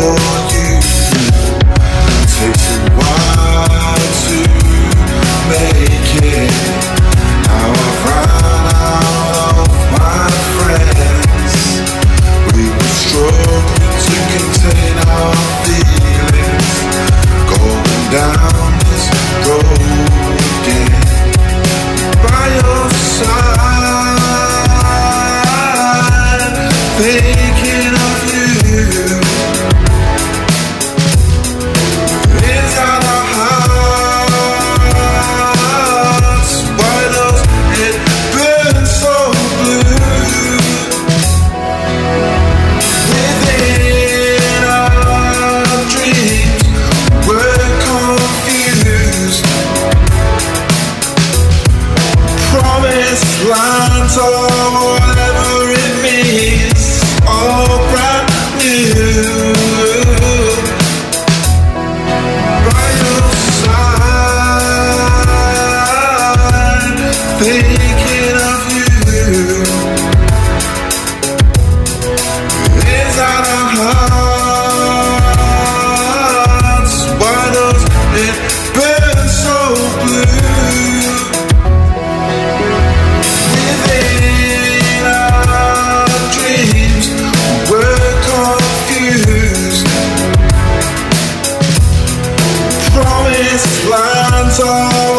more Lands all song